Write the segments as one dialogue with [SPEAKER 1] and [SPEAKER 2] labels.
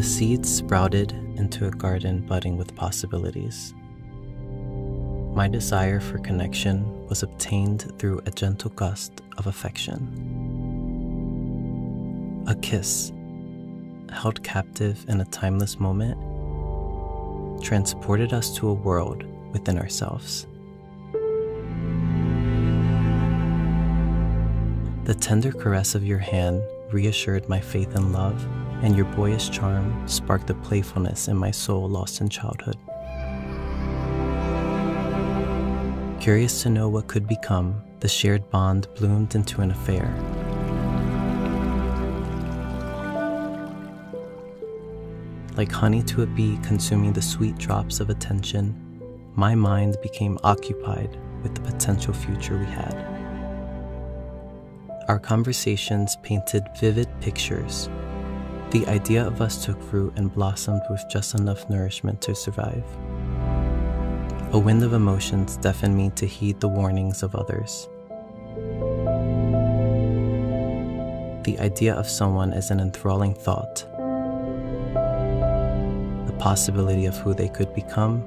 [SPEAKER 1] seeds sprouted into a garden budding with possibilities. My desire for connection was obtained through a gentle gust of affection. A kiss, held captive in a timeless moment, transported us to a world within ourselves. The tender caress of your hand reassured my faith in love, and your boyish charm sparked the playfulness in my soul lost in childhood. Curious to know what could become, the shared bond bloomed into an affair. Like honey to a bee consuming the sweet drops of attention, my mind became occupied with the potential future we had. Our conversations painted vivid pictures. The idea of us took root and blossomed with just enough nourishment to survive. A wind of emotions deafened me to heed the warnings of others. The idea of someone as an enthralling thought. The possibility of who they could become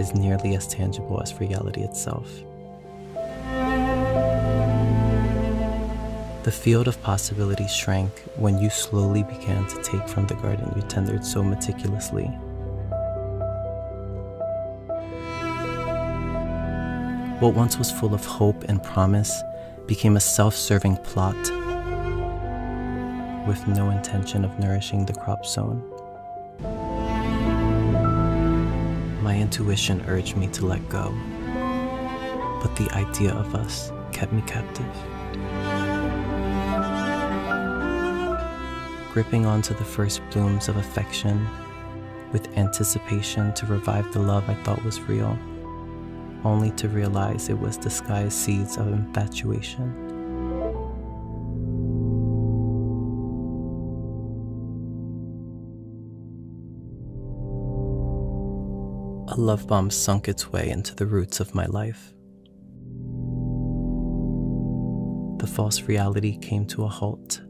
[SPEAKER 1] is nearly as tangible as reality itself. The field of possibilities shrank when you slowly began to take from the garden you tended so meticulously. What once was full of hope and promise became a self serving plot with no intention of nourishing the crop sown. My intuition urged me to let go, but the idea of us kept me captive. Gripping onto the first blooms of affection with anticipation to revive the love I thought was real, only to realize it was disguised seeds of infatuation. A love bomb sunk its way into the roots of my life. The false reality came to a halt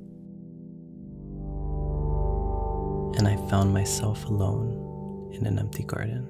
[SPEAKER 1] and I found myself alone in an empty garden.